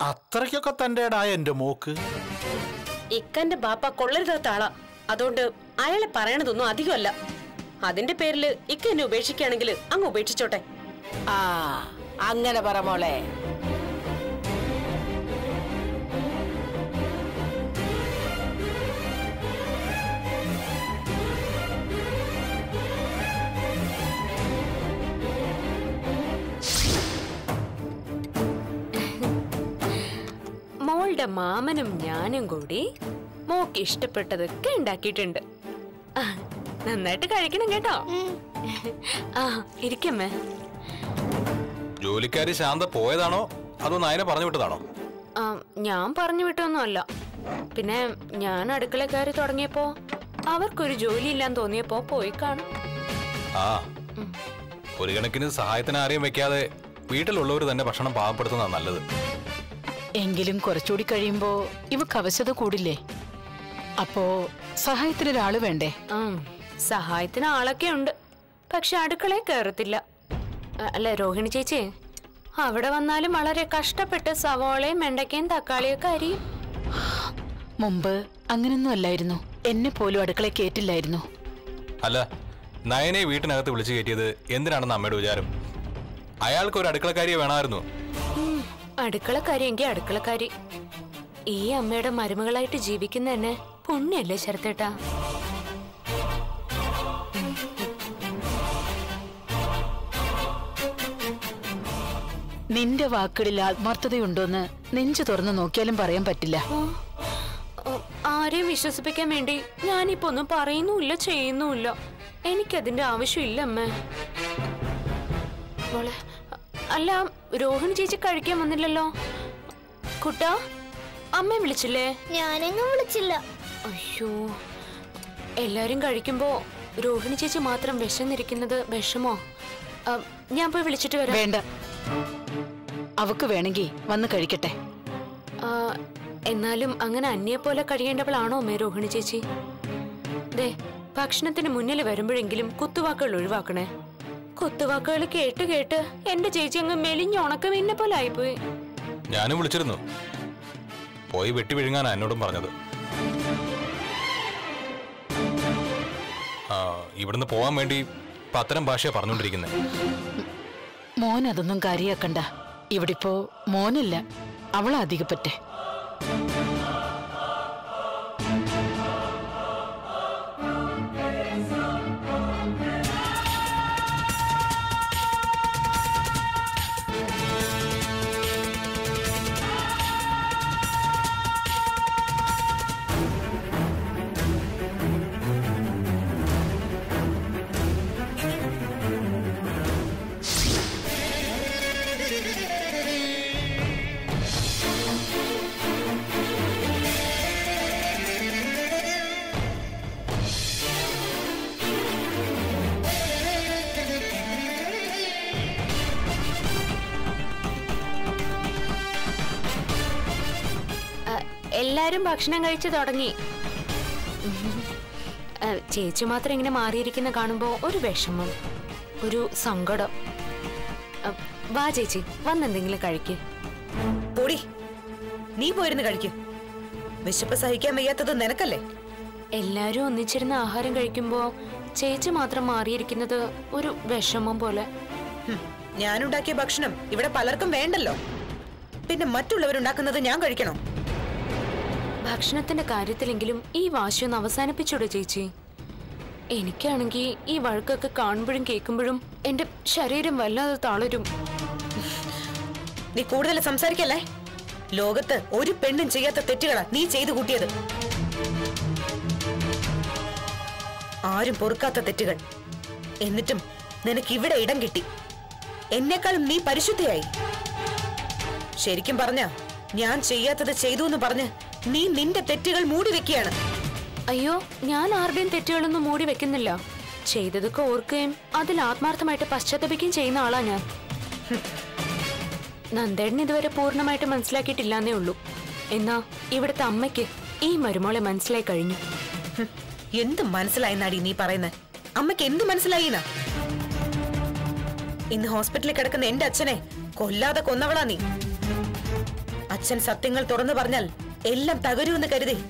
അത്രയ്ക്കൊക്കെ തന്റേടായ എന്റെ മോക്ക്? ഇക്കന്റെ ബാപ്പ കൊള്ളരുതാത്ത ആളാ. അതുകൊണ്ട് അയാളെ പറയണതൊന്നും അധികമല്ല. അതിന്റെ പേരിൽ ഇക്ക എന്നെ ഉപേക്ഷിക്കുകയാണെങ്കിൽ അങ്ങ് ഉപേക്ഷിച്ചോട്ടെ. ആ അങ്ങനെ പറ മോളെ. മോളുടെ മാമനും ഞാനും കൂടി മോക്ക് ഇഷ്ടപ്പെട്ടതൊക്കെ ഉണ്ടാക്കിയിട്ടുണ്ട്. നന്നായിട്ട് കഴിക്കണം കേട്ടോ. ആ ഇരിക്കമ്മേ. ജോലിക്കാരി ശാന്ത പോയതാണോ? അതോ നായനെ പറഞ്ഞു വിട്ടതാണോ? ഞാൻ പറഞ്ഞു വിട്ടൊന്നുമല്ല. പിന്നെ ഞാൻ അടുക്കള കയറി തുടങ്ങിയപ്പോ അവർക്കൊരു ജോലിയില്ലാന്ന് തോന്നിയപ്പോ പോയി കാണും. ആ ഒരു കണക്കിന് സഹായത്തിന് ആരെയും വെക്കാതെ വീട്ടിലുള്ളവർ തന്നെ ഭക്ഷണം പാവപ്പെടുത്തുന്നതാണ് നല്ലത്. എങ്കിലും കുറച്ചുകൂടി കഴിയുമ്പോ ഇവ അവശത കൂടില്ലേ? അപ്പോ സഹായത്തിന് ഒരാൾ വേണ്ടേ? ആ സഹായത്തിന് ആളൊക്കെ ഉണ്ട്. പക്ഷെ അടുക്കളയിൽ കയറത്തില്ല അല്ല രോഹിണി ചേച്ചി അവിടെ വന്നാലും വളരെ കഷ്ടപ്പെട്ട് സവോളയും വെണ്ടയ്ക്കയും തക്കാളിയൊക്കെ അരിയും. മുമ്പ് അങ്ങനൊന്നും അല്ലായിരുന്നു. എന്നെ പോലും അടുക്കള കേറ്റില്ലായിരുന്നു. അല്ല നയനെ വീട്ടിനകത്ത് വിളിച്ചു കയറ്റിയത് എന്തിനാണെന്ന് അമ്മയുടെ വിചാരം? അയാൾക്ക് ഒരു അടുക്കളക്കാരിയെ വേണമായിരുന്നു. ഉം, അടുക്കളക്കാരി. എങ്കിൽ അടുക്കളക്കാരി ഈ അമ്മയുടെ മരുമകളായിട്ട് ജീവിക്കുന്ന തന്നെ പുണ്യല്ലേ ശരത്തേട്ടാ? നിന്റെ വാക്കുകളിൽ ആത്മാർത്ഥതയുണ്ടോന്ന് നെഞ്ചു തുറന്നു നോക്കിയാലും പറയാൻ പറ്റില്ല. ആരെയും വിശ്വസിപ്പിക്കാൻ വേണ്ടി ഞാനിപ്പോ ഒന്നും പറയുന്നുമില്ല ചെയ്യുന്നുമില്ല. എനിക്കതിന്റെ ആവശ്യമില്ല അമ്മ. മോളെ അല്ല രോഹിണി ചേച്ചി കഴിക്കാൻ വന്നില്ലല്ലോ. കുട്ടാ അമ്മ വിളിച്ചില്ലേ? ഞാനെങ്ങും വിളിച്ചില്ല. അയ്യോ എല്ലാരും കഴിക്കുമ്പോ രോഹിണി ചേച്ചി മാത്രം വിശന്നിരിക്കുന്നത് വിഷമോ? ഞാൻ പോയി വിളിച്ചിട്ട് വരാം. വേണ്ട. അവക്ക് വേണമെങ്കിൽ വന്ന് കഴിക്കട്ടെ. എന്നാലും അങ്ങനെ അന്യെ പോലെ കഴിയേണ്ടവളാണോ അമ്മേ രോഹിണി ചേച്ചി? ദേ ഭക്ഷണത്തിന് മുന്നിൽ വരുമ്പോഴെങ്കിലും കുത്തുവാക്കുകൾ ഒഴിവാക്കണേ. കുത്തുവാക്കുകൾ കേട്ട് കേട്ട് എന്റെ ചേച്ചി അങ്ങ് മെലിഞ്ഞുണക്കം എന്നെ പോലെ ആയിപ്പോയി. ഞാനും വിളിച്ചിരുന്നു. പോയി വെട്ടി വിഴുങ്ങാനാ എന്നോടും പറഞ്ഞത്. ആ ഇവിടുന്ന് പോവാൻ വേണ്ടി പത്തരം ഭാഷയാ പറഞ്ഞുകൊണ്ടിരിക്കുന്നത് മോൻ അതൊന്നും കാര്യാക്കണ്ട. ഇവിടിപ്പോ മോനല്ല അവളാ അധികപ്പറ്റേ. എല്ലാരും ഭക്ഷണം കഴിച്ചു തുടങ്ങി. ചേച്ചി മാത്രം ഇങ്ങനെ മാറിയിരിക്കുന്ന കാണുമ്പോ ഒരു വിഷമം ഒരു സങ്കടം. വാ ചേച്ചി വന്നെന്തെങ്കിലും കഴിക്ക്. പൊടി നീ പോയിരുന്ന് കഴിക്കും. വിശപ്പ് സഹിക്കാൻ വയ്യാത്തത് നിനക്കല്ലേ? എല്ലാരും ഒന്നിച്ചിരുന്ന് ആഹാരം കഴിക്കുമ്പോ ചേച്ചി മാത്രം മാറിയിരിക്കുന്നത് ഒരു വിഷമം പോലെ. ഞാനുണ്ടാക്കിയ ഭക്ഷണം ഇവിടെ പലർക്കും വേണ്ടല്ലോ. പിന്നെ മറ്റുള്ളവരുണ്ടാക്കുന്നത് ഞാൻ കഴിക്കണോ? ഭക്ഷണത്തിന്റെ കാര്യത്തിലെങ്കിലും ഈ വാശിയൊന്ന് അവസാനിപ്പിച്ചൂടെ ചേച്ചി. എനിക്കാണെങ്കിൽ ഈ വഴക്കൊക്കെ കാണുമ്പോഴും കേൾക്കുമ്പോഴും എന്റെ ശരീരം വല്ലാതെ തളരും. നീ കൂടുതൽ സംസാരിക്കല്ലേ? ലോകത്ത് ഒരു പെണ്ണും ചെയ്യാത്ത തെറ്റുകളാ നീ ചെയ്തു കൂട്ടിയത്. ആരും പൊറുക്കാത്ത തെറ്റുകൾ. എന്നിട്ടും നിനക്ക് ഇവിടെ ഇടം കിട്ടി. എന്നെക്കാളും നീ പരിശുദ്ധയായി. ശരിക്കും പറഞ്ഞ ഞാൻ ചെയ്യാത്തത് ചെയ്തു എന്ന് പറഞ്ഞ് നീ നിന്റെ തെറ്റുകൾ മൂടി വെക്കുകയാണ്. അയ്യോ ഞാൻ ആരുടെയും തെറ്റുകളൊന്നും മൂടി വെക്കുന്നില്ല. ചെയ്തതൊക്കെ ഓർക്കുകയും അതിൽ ആത്മാർത്ഥമായിട്ട് പശ്ചാത്തപിക്കുകയും ചെയ്യുന്ന ആളാ ഞാൻ. നന്ദേടൻ ഇതുവരെ പൂർണമായിട്ട് മനസ്സിലാക്കിയിട്ടില്ലാന്നേ ഉള്ളൂ. എന്നാ ഇവിടുത്തെ അമ്മയ്ക്ക് ഈ മരുമോളെ മനസ്സിലായി കഴിഞ്ഞു. എന്ത് എന്ത് മനസ്സിലായെന്നാടി നീ പറയുന്നത് അമ്മയ്ക്ക് എന്ത് മനസ്സിലായിന്നാ ഇന്ന് ഹോസ്പിറ്റലിൽ കിടക്കുന്ന എന്റെ അച്ഛനെ കൊല്ലാതെ കൊന്നവളാ നീ. അച്ഛൻ സത്യങ്ങൾ തുറന്നു പറഞ്ഞാൽ എല്ലാം തകരുമെന്ന് കരുതി.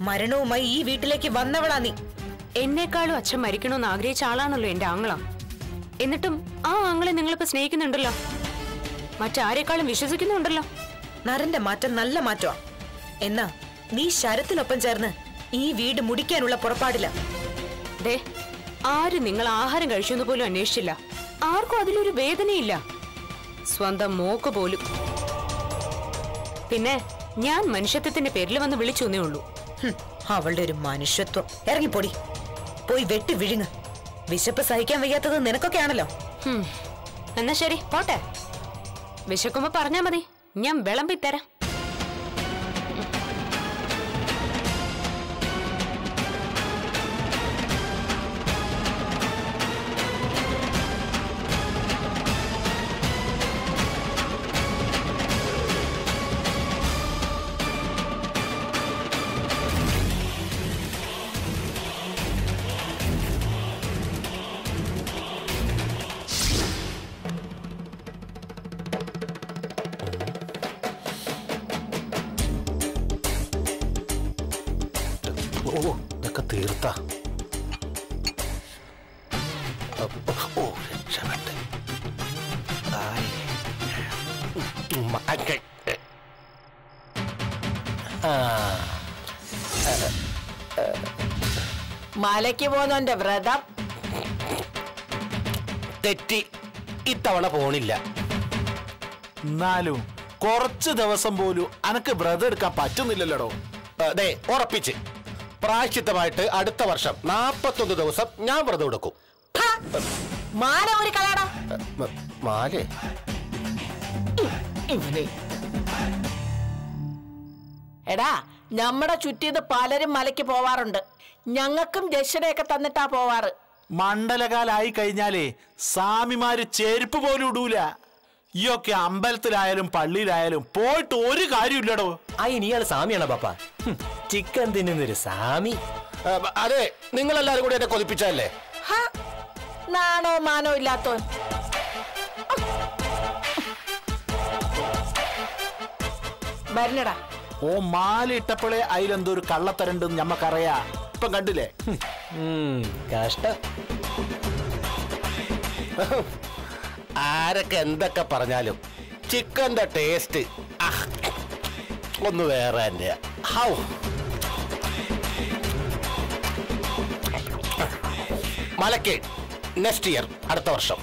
മരണവുമായി ഈ വീട്ടിലേക്ക് വന്നവളാ നീ. എന്നെക്കാളും അച്ഛൻ മരിക്കണമെന്ന് ആഗ്രഹിച്ച ആളാണല്ലോ എന്റെ ആങ്ങള. എന്നിട്ടും ആ ആങ്ങളെ നിങ്ങളിപ്പോ സ്നേഹിക്കുന്നുണ്ടല്ലോ. മറ്റാരെക്കാളും വിശ്വസിക്കുന്നുണ്ടല്ലോ. നരന്റെ മാറ്റം നല്ല മാറ്റമാ എന്നാ നീ ശരത്തിനൊപ്പം ചേർന്ന് ഈ വീട് മുടിക്കാനുള്ള പുറപ്പാടില്ല. ദേ ആരും നിങ്ങൾ ആഹാരം കഴിച്ചെന്ന് പോലും അന്വേഷിച്ചില്ല. ആർക്കും അതിലൊരു വേദനയില്ല. സ്വന്തം മോക്ക് പോലും. പിന്നെ ഞാൻ മനുഷ്യത്വത്തിന്റെ പേരിൽ വന്ന് വിളിച്ചൊന്നേ ഉള്ളൂ. അവളുടെ ഒരു മനുഷ്യത്വം. ഇറങ്ങിപ്പൊടി. പോയി വെട്ടി വിഴുങ്ങ്. വിശപ്പ് സഹിക്കാൻ വയ്യാത്തത് നിനക്കൊക്കെ ആണല്ലോ. എന്നാ ശരി പോട്ടെ. വിശക്കുമ്പോ പറഞ്ഞാ മതി. ഞാൻ വിളമ്പി തരാം. മലയ്ക്ക് പോകുന്നവന്റെ വ്രതം. തെറ്റി. ഇത്തവണ പോണില്ല. എന്നാലും കുറച്ച് ദിവസം പോലും അനക്ക് വ്രതം എടുക്കാൻ പറ്റുന്നില്ലല്ലോ അതെ ഉറപ്പിച്ച്. പ്രായശ്ചിത്തമായിട്ട് അടുത്ത വർഷം നാപ്പത്തൊന്ന് ദിവസം ഞാൻ വ്രതം എടുക്കും. മാല ഒരു കളയടാ മ- മാലേ? എടാ നമ്മുടെ ചുറ്റിന്ന് പലരും മലയ്ക്ക് പോവാറുണ്ട്. ഞങ്ങൾക്കും ദക്ഷിണയൊക്കെ തന്നിട്ടാ പോവാറ്. മണ്ഡലകാലായി കഴിഞ്ഞാലേ സ്വാമിമാര് ചെരുപ്പ് പോലും ഇടൂല. ഈയൊക്കെ അമ്പലത്തിലായാലും പള്ളിയിലായാലും പോയിട്ട് ഒരു കാര്യമില്ലടോ. ആ ഇയാൾ സ്വാമിയാണോ പാപ്പ ചിക്കൻ തിന്നുന്നൊരു സ്വാമി. അതെ നിങ്ങൾ എല്ലാരും കൂടി എന്നെ കൊതിപ്പിച്ചല്ലേ ഹ, നാണോ മാനോ ഇല്ലാത്തോൻ വരണടാ. ഓ മാല ഇട്ടപ്പോഴേ അതിലെന്തോ ഒരു കള്ളത്തരണ്ടെന്ന് ഞമ്മക്കറിയാ. ഇപ്പം കണ്ടില്ലേ? കഷ്ടം. ആരൊക്കെ എന്തൊക്കെ പറഞ്ഞാലും ചിക്കന്റെ ടേസ്റ്റ് ഒന്ന് വേറെ തന്നെ ഹൗ. മലക്ക് നെക്സ്റ്റ് ഇയർ അടുത്ത വർഷം.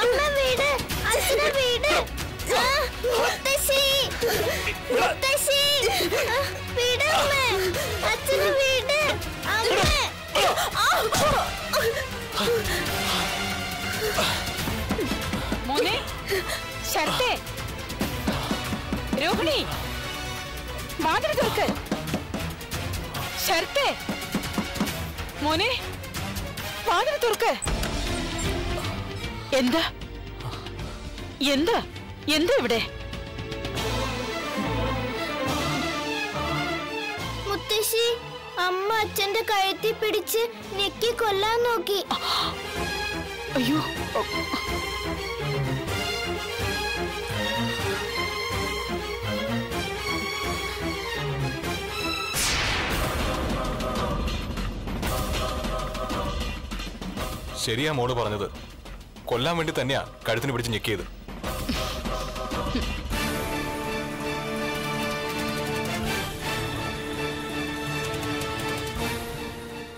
അമ്മ വീട് അച്ഛനെ വീട് മോനെ ശരത്തെ. രോഹിണി വാതിൽ തീർക്ക് ശരത്തെ. മോനെ വാതിൽ തുറക്ക്. എന്താ? എന്താ? എന്താ ഇവിടെ? അമ്മ അച്ഛന്റെ കഴുത്തി പിടിച്ച് ഞെക്കി കൊല്ലാൻ നോക്കി. അയ്യോ. ശരിയാ മോൾ പറഞ്ഞത്. കൊല്ലാൻ വേണ്ടി തന്നെയാ കഴുത്തിന് പിടിച്ച് ഞെക്കിയത്.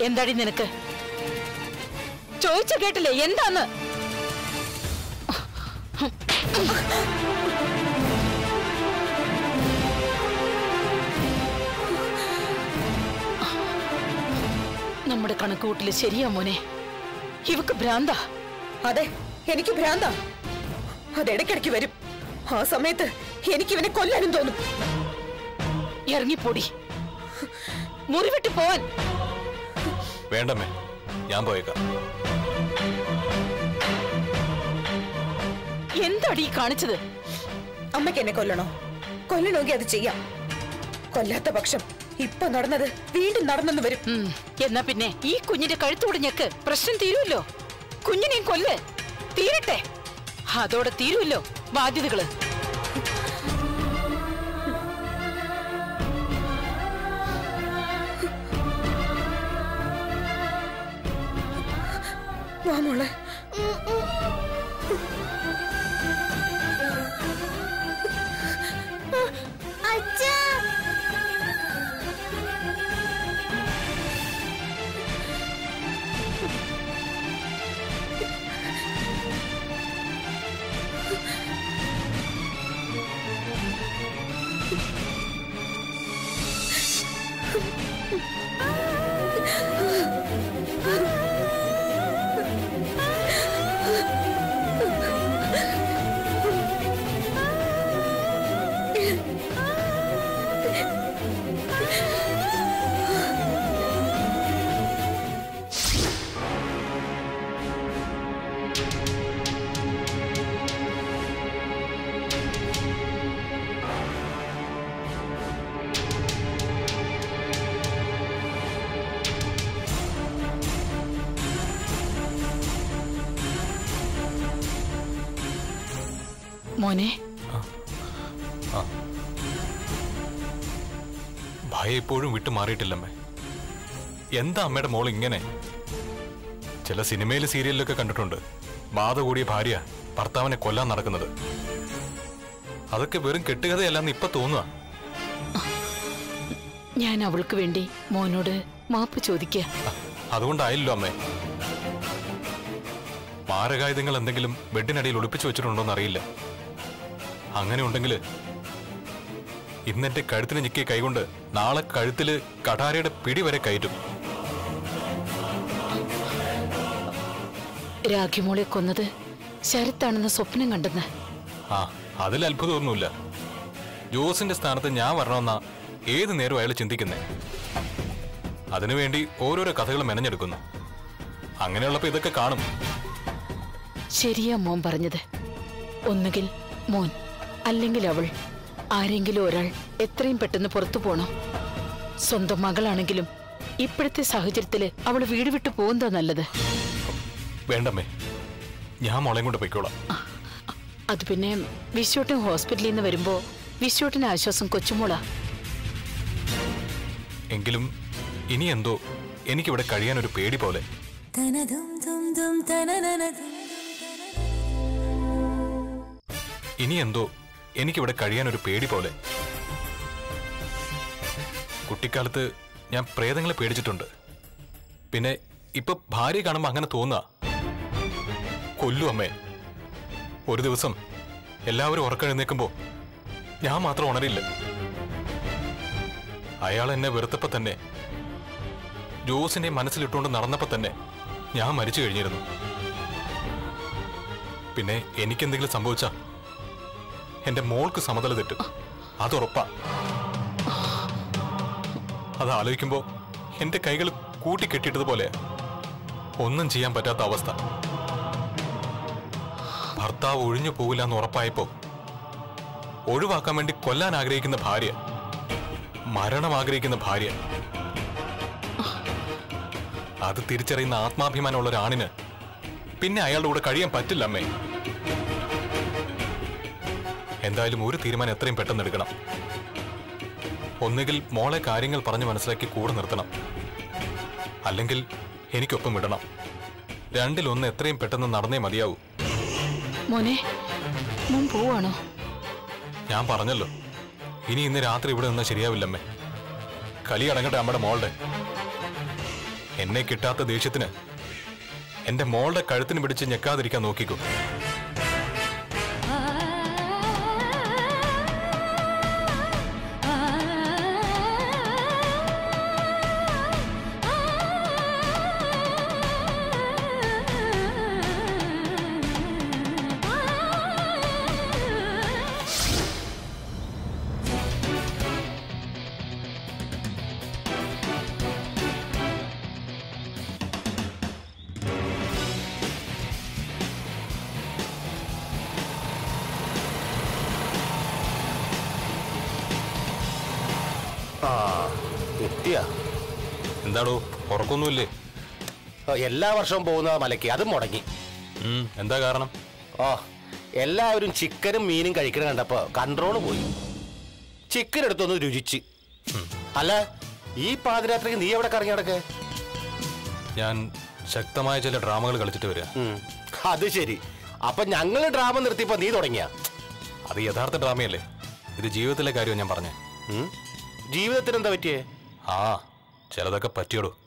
എന്താടി നിനക്ക്? ചോദിച്ചു കേട്ടില്ലേ എന്താന്ന്? നമ്മുടെ കണക്കുകൂട്ടിൽ ശരിയാ മോനെ. ഇവക്ക് ഭ്രാന്ത. അതെ എനിക്ക് ഭ്രാന്താ. അതിടയ്ക്കിടയ്ക്ക് വരും. ആ സമയത്ത് എനിക്ക് ഇവനെ കൊല്ലാനും തോന്നും. ഇറങ്ങിപ്പോടി. മുറിവിട്ട് പോവാൻ. വേണ്ടമ്മേ. ഞാൻ പോയേക്കാം. എന്താടി ഈ കാണിച്ചത്? അമ്മയ്ക്ക് എന്നെ കൊല്ലണോ? കൊല്ലണമെങ്കിൽ അത് ചെയ്യാം. കൊല്ലാത്ത പക്ഷം ഇപ്പൊ നടന്നത് വീണ്ടും നടന്നെന്ന് വരും. എന്നാ പിന്നെ ഈ കുഞ്ഞിന്റെ കഴുത്തോട് ഞെക്ക്. പ്രശ്നം തീരുമല്ലോ കുഞ്ഞിനെയും കൊല്ല്. തീരട്ടെ. അതോടെ തീരുമല്ലോ ബാധ്യതകൾ. മോളെ മോനെ. ഭയം ഇപ്പോഴും വിട്ടു മാറിയിട്ടില്ലമ്മേ. എന്താ അമ്മയുടെ മോൾ ഇങ്ങനെ? ചില സിനിമയിൽ സീരിയലിലൊക്കെ കണ്ടിട്ടുണ്ട്. ബാധ കൂടിയ ഭാര്യ ഭർത്താവിനെ കൊല്ലാൻ നടക്കുന്നത്. അതൊക്കെ വെറും കെട്ടുകഥയല്ലെന്ന് ഇപ്പൊ തോന്നുക ഞാൻ അവൾക്ക് വേണ്ടി മോനോട് മാപ്പ് ചോദിക്ക. അതുകൊണ്ടായില്ലോ അമ്മേ. മാരകായുധങ്ങൾ എന്തെങ്കിലും ബെഡിനടിയിൽ ഒളിപ്പിച്ചു വെച്ചിട്ടുണ്ടോന്ന് അറിയില്ല അങ്ങനെ ഉണ്ടെങ്കിൽ ഇന്നെന്റെ കഴുത്തിന് ഞെക്കിയ കൈകൊണ്ട് നാളെ കഴുത്തിൽ കടാരയുടെ പിടി വരെ കയറ്റും. രാഖിമോളെ കൊന്നത് ശരത്താണെന്ന് സ്വപ്നം കണ്ടെന്ന്. ആ അതിൽ അത്ഭുതമൊന്നുമില്ല. ജോസിന്റെ സ്ഥാനത്ത് ഞാൻ വരണമെന്നാ ഏത് നേരം അയാൾ ചിന്തിക്കുന്നേ. അതിനുവേണ്ടി ഓരോരോ കഥകൾ മെനഞ്ഞെടുക്കുന്നു. അങ്ങനെയുള്ളപ്പോ ഇതൊക്കെ കാണും. ശരിയാ മോൻ പറഞ്ഞത്. ഒന്നുകിൽ മോൻ. അല്ലെങ്കിൽ അവൾ ആരെങ്കിലും ഒരാൾ എത്രയും പെട്ടെന്ന് പുറത്തു പോണം. സ്വന്തം മകളാണെങ്കിലും ഇപ്പോഴത്തെ സാഹചര്യത്തിൽ അവൾ വീട് വിട്ടു പോകുന്നതാ നല്ലത്. വേണ്ടമ്മേ ഞാൻ മോളെയും കൊണ്ട് പോയിക്കോളാം. അത് പിന്നെ വിശ്വട്ടൻ ഹോസ്പിറ്റലിൽ നിന്ന് വരുമ്പോ വിശ്വട്ടിന് ആശ്വാസം കൊച്ചുമോളാ. എങ്കിലും ഇനി എന്തോ എനിക്ക് ഇവിടെ കഴിയാൻ ഒരു പേടി പോലെ ഇനി എന്തോ എനിക്കിവിടെ കഴിയാൻ ഒരു പേടി പോലെ. കുട്ടിക്കാലത്ത് ഞാൻ പ്രേതങ്ങളെ പേടിച്ചിട്ടുണ്ട്. പിന്നെ ഇപ്പൊ ഭാര്യ കാണുമ്പോ അങ്ങനെ തോന്നാ. കൊല്ലു അമ്മേ. ഒരു ദിവസം എല്ലാവരും ഉറക്കെഴുന്നേക്കുമ്പോ ഞാൻ മാത്രം ഉണരില്ല. അയാൾ എന്നെ വെറുത്തപ്പോ തന്നെ ജോസിനെ മനസ്സിലിട്ടുകൊണ്ട് നടന്നപ്പോ തന്നെ ഞാൻ മരിച്ചു കഴിഞ്ഞിരുന്നു. പിന്നെ എനിക്കെന്തെങ്കിലും സംഭവിച്ച എന്റെ മോൾക്ക് സമതല തെറ്റും. അതുറപ്പാ അത് ആലോചിക്കുമ്പോ എന്റെ കൈകൾ കൂട്ടി കെട്ടിയിട്ടതുപോലെ ഒന്നും ചെയ്യാൻ പറ്റാത്ത അവസ്ഥ. ഭർത്താവ് ഒഴിഞ്ഞു പോകില്ല എന്ന് ഉറപ്പായപ്പോ ഒഴിവാക്കാൻ വേണ്ടി കൊല്ലാൻ ആഗ്രഹിക്കുന്ന ഭാര്യ മരണം ആഗ്രഹിക്കുന്ന ഭാര്യ അത് തിരിച്ചറിയുന്ന ആത്മാഭിമാനമുള്ള ഒരാണിന് പിന്നെ അയാളുടെ കൂടെ കഴിയാൻ പറ്റില്ല അമ്മേ. എന്തായാലും ഒരു തീരുമാനം എത്രയും പെട്ടെന്ന് എടുക്കണം. ഒന്നുകിൽ മോളെ കാര്യങ്ങൾ പറഞ്ഞു മനസ്സിലാക്കി കൂടെ നിർത്തണം. അല്ലെങ്കിൽ എനിക്കൊപ്പം വിടണം. രണ്ടിലൊന്ന് എത്രയും പെട്ടെന്ന് നടന്നേ മതിയാവൂ. മോനെ മോൻ പോവാണോ? ഞാൻ പറഞ്ഞല്ലോ. ഇനി ഇന്ന് രാത്രി ഇവിടെ നിന്നാൽ ശരിയാവില്ലമ്മേ. കളി അടങ്ങട്ടെ അമ്മയുടെ മോളുടെ. എന്നെ കിട്ടാത്ത ദേഷ്യത്തിന്. എന്റെ മോളുടെ കഴുത്തിന് പിടിച്ച് ഞെക്കാതിരിക്കാൻ നോക്കിക്കോ. എന്താടോ ഉറക്കൊന്നുമില്ലേ? എല്ലാ വർഷവും പോകുന്ന മലക്കി അത് മുടങ്ങി. എന്താ കാരണം? ഓ എല്ലാവരും ചിക്കനും മീനും കഴിക്കണം കണ്ടപ്പോ കൺട്രോൾ പോയി. ചിക്കൻ എടുത്തൊന്ന് രുചിച്ച്. അല്ല ഈ പാതിരാത്രിക്ക് നീ എവിടെ കറങ്ങി നടക്കേ? ഞാൻ ശക്തമായ ചില ഡ്രാമകൾ കളിച്ചിട്ട് വരിക അത് ശരി. അപ്പൊ ഞങ്ങൾ ഡ്രാമ നിർത്തിയപ്പോ നീ തുടങ്ങിയ? അത് യഥാർത്ഥ ഡ്രാമയല്ലേ? ഇത് ജീവിതത്തിലെ കാര്യം ഞാൻ പറഞ്ഞേ. ജീവിതത്തിന് എന്താ പറ്റിയേ? ആ ചിലതൊക്കെ പറ്റിയടൂ.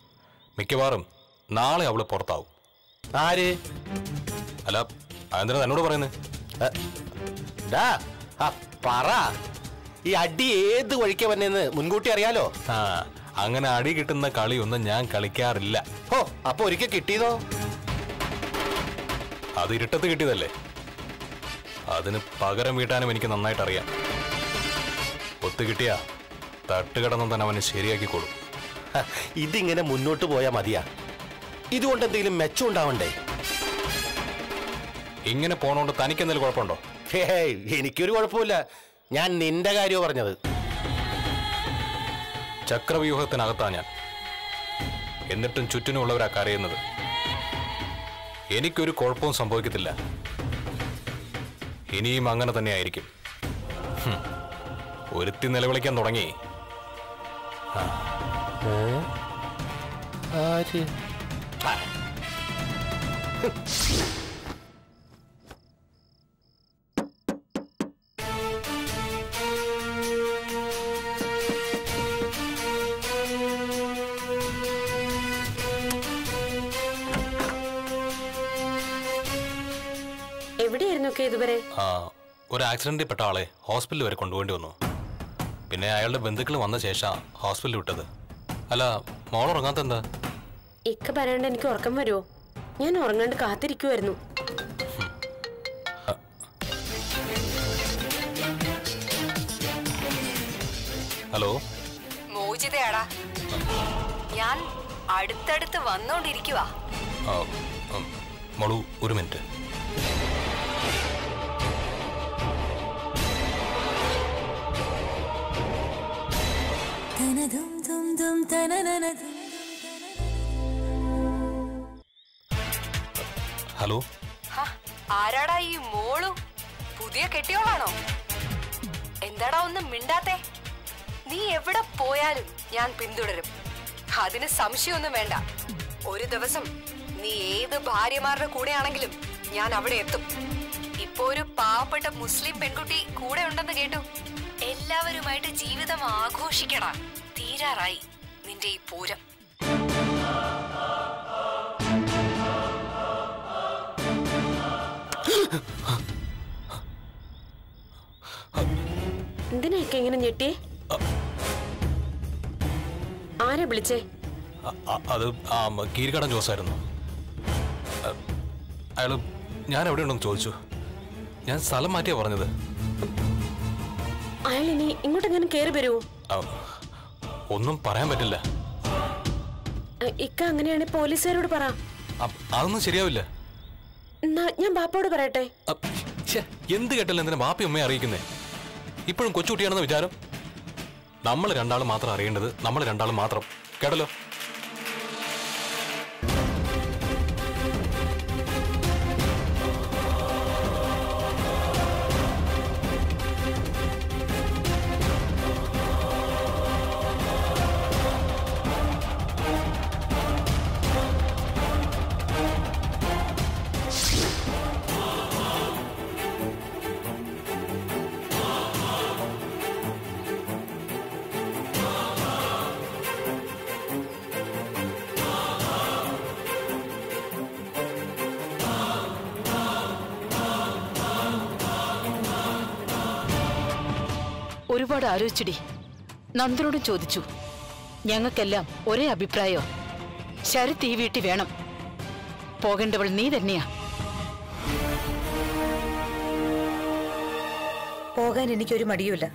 മിക്കവാറും നാളെ അവൾ പുറത്താവും. ആര്? അല്ല അതെന്തിനാ എന്നോട് പറയുന്നത് പറ. ഈ അടി ഏത് വഴിക്ക് വന്നെന്ന് മുൻകൂട്ടി അറിയാലോ? ആ അങ്ങനെ അടി കിട്ടുന്ന കളിയൊന്നും ഞാൻ കളിക്കാറില്ല. ഓ അപ്പൊ ഒരിക്കൽ കിട്ടിയതോ? അത് ഇരുട്ടത്ത് കിട്ടിയതല്ലേ? അതിന് പകരം വീട്ടാനും എനിക്ക് നന്നായിട്ട് അറിയാം ഒത്തു കിട്ടിയാ തട്ടുകിടന്ന് തന്നെ അവന് ശരിയാക്കിക്കോളും ഇതിങ്ങനെ മുന്നോട്ട് പോയാൽ മതിയാ. ഇതുകൊണ്ട് എന്തെങ്കിലും മെച്ചം ഉണ്ടാവണ്ടേ ഇങ്ങനെ പോണോണ്ട് തനിക്ക് എന്തെങ്കിലും കുഴപ്പമുണ്ടോ? ഹേയ് എനിക്കൊരു കുഴപ്പമില്ല. ഞാൻ നിന്റെ കാര്യമോ പറഞ്ഞത്. ചക്രവ്യൂഹത്തിനകത്താ ഞാൻ. എന്നിട്ടും ചുറ്റിനുമുള്ളവരാ കരയുന്നത്. എനിക്കൊരു കുഴപ്പവും സംഭവിക്കത്തില്ല. ഇനിയും അങ്ങനെ തന്നെ ആയിരിക്കും ഹും. ഒരുത്തി നിലവിളിക്കാൻ തുടങ്ങി. ആര്? എവിടെയായിരുന്നു ഇതുവരെ? ആ, ഒരു ആക്സിഡന്റിൽ പെട്ട ആളെ ഹോസ്പിറ്റലിൽ വരെ കൊണ്ടുപോകേണ്ടി വന്നു. പിന്നെ അയാളുടെ ബന്ധുക്കൾ വന്ന ശേഷം ഹോസ്പിറ്റലിൽ വിട്ടത്. അല്ല മോൾ ഉറങ്ങാത്ത എന്താ? ഇക്ക പറയാണ്ട് എനിക്ക് ഉറക്കം വരുമോ ഞാൻ ഉറങ്ങാണ്ട് കാത്തിരിക്കുമായിരുന്നു ഹലോ? മോചിതയാടാ. ഞാൻ അടുത്തടുത്ത് വന്നോണ്ടിരിക്കുവാ. മോളു ഒരു മിനിറ്റ്. ഹലോ? ഹ, ആരാടാ ഈ മോളു? പുതിയ കെട്ടിയോളാണോ? എന്താടാ ഒന്നും മിണ്ടാത്തെ? നീ എവിടെ പോയാലും ഞാൻ പിന്തുടരും. അതിന് സംശയമൊന്നും വേണ്ട. ഒരു ദിവസം നീ ഏത് ഭാര്യമാരുടെ കൂടെയാണെങ്കിലും ഞാൻ അവിടെ എത്തും. ഇപ്പൊ ഒരു പാവപ്പെട്ട മുസ്ലിം പെൺകുട്ടി കൂടെ ഉണ്ടെന്ന് കേട്ടു. എല്ലാവരുമായിട്ട് ജീവിതം ആഘോഷിക്കടാ. തീരാറായി നിന്റെ ഈ പൂരം. എന്തിനൊക്കെ ഇങ്ങനെ ഞെട്ടിയേ? ആരാ വിളിച്ചേ? അത് കീരിക്കടൻ ജോസായിരുന്നു. അയാൾ ഞാൻ എവിടെ ഉണ്ടെന്ന് ചോദിച്ചു. ഞാൻ സ്ഥലം മാറ്റിയാ പറഞ്ഞത്. അയാൾ ഇനി ഇങ്ങോട്ടെങ്ങനെ കയറി വരുമോ ആ, ഒന്നും പറയാൻ പറ്റില്ല. ഇക്ക അങ്ങനെയാണ് പോലീസുകാരോട് പറ. അതൊന്നും ശരിയാവില്ല. ഞാൻ ബാപ്പയോട് പറയട്ടെ. എന്ത് കേട്ടല്ലോ എന്തിനാ ബാപ്പി അമ്മയെ അറിയിക്കുന്നേ? ഇപ്പോഴും കൊച്ചുകുട്ടിയാണെന്ന് വിചാരം? നമ്മൾ രണ്ടാളും മാത്രം അറിയേണ്ടത് നമ്മൾ രണ്ടാളും മാത്രം. കേട്ടല്ലോ? ഒരുപാട് ആലോചിച്ചിടി. നന്ദനോടും ചോദിച്ചു. ഞങ്ങൾക്കെല്ലാം ഒരേ അഭിപ്രായോ. ശരത് ഈ വീട്ടിൽ വേണം. പോകേണ്ടവൾ നീ തന്നെയാ. പോകാൻ എനിക്കൊരു മടിയുമില്ല.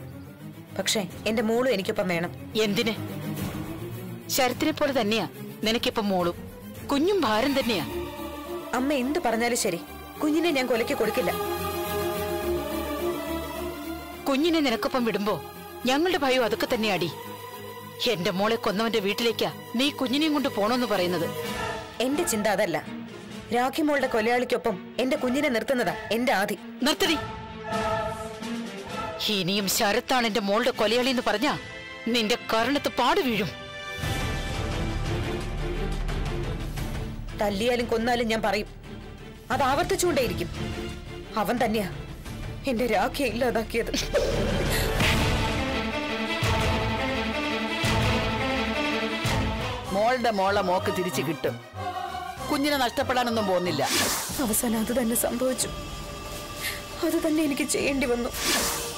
പക്ഷേ എന്റെ മോളും എനിക്കൊപ്പം വേണം. എന്തിന്? ശരത്തിനെ പോലെ തന്നെയാ. നിനക്കിപ്പം മോളും. കുഞ്ഞും ഭാരം തന്നെയാ. അമ്മ എന്ത് പറഞ്ഞാലും ശരി. കുഞ്ഞിനെ ഞാൻ കൊലയ്ക്ക് കൊടുക്കില്ല. കുഞ്ഞിനെ നിനക്കൊപ്പം വിടുമ്പോ ഞങ്ങളുടെ ഭയം അതൊക്കെ തന്നെയാടി. എന്റെ മോളെ കൊന്നവന്റെ വീട്ടിലേക്കാ നീ കുഞ്ഞിനെയും കൊണ്ട് പോണോന്ന് പറയുന്നത്. എന്റെ ചിന്ത അതല്ല. രാഖി മോളുടെ കൊലയാളിക്കൊപ്പം എന്റെ കുഞ്ഞിനെ നിർത്തുന്നതാ എന്റെ ആദി. നിർത്തടി. ഇനിയും ശരത്താണ് എന്റെ മോളുടെ കൊലയാളി എന്ന് പറഞ്ഞാ നിന്റെ കാരണത്ത് പാട് വീഴും. തല്ലിയാലും കൊന്നാലും ഞാൻ പറയും. അത് ആവർത്തിച്ചുകൊണ്ടേയിരിക്കും. അവൻ തന്നെയാ. എന്റെ രാഖിയെ ഇല്ലാതാക്കിയത്. മോളുടെ മോളെ മോക്ക് തിരിച്ചു കിട്ടും. കുഞ്ഞിനെ നഷ്ടപ്പെടാനൊന്നും പോകുന്നില്ല. അവസാനം അത് തന്നെ സംഭവിച്ചു. അത് തന്നെ എനിക്ക് ചെയ്യേണ്ടി വന്നു.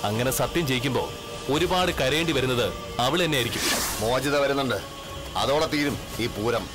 അങ്ങനെ സത്യം ജയിക്കുമ്പോ ഒരുപാട് കരയേണ്ടി വരുന്നത് അവൾ തന്നെയായിരിക്കും. മോചിത വരുന്നുണ്ട്. അതോടെ തീരും ഈ പൂരം.